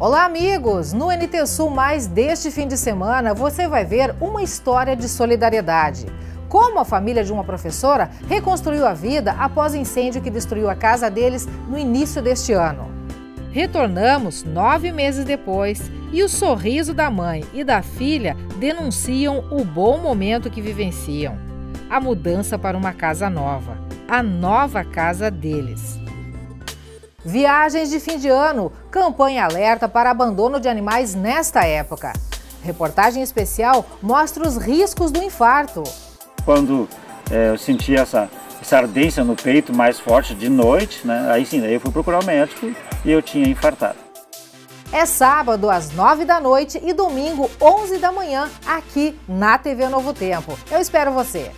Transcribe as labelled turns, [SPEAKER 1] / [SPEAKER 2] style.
[SPEAKER 1] Olá, amigos! No NT Sul Mais deste fim de semana, você vai ver uma história de solidariedade. Como a família de uma professora reconstruiu a vida após o incêndio que destruiu a casa deles no início deste ano. Retornamos nove meses depois e o sorriso da mãe e da filha denunciam o bom momento que vivenciam a mudança para uma casa nova, a nova casa deles. Viagens de fim de ano, campanha alerta para abandono de animais nesta época. Reportagem especial mostra os riscos do infarto.
[SPEAKER 2] Quando é, eu senti essa, essa ardência no peito mais forte de noite, né, aí sim, aí eu fui procurar o médico e eu tinha infartado.
[SPEAKER 1] É sábado às 9 da noite e domingo 11 da manhã aqui na TV Novo Tempo. Eu espero você.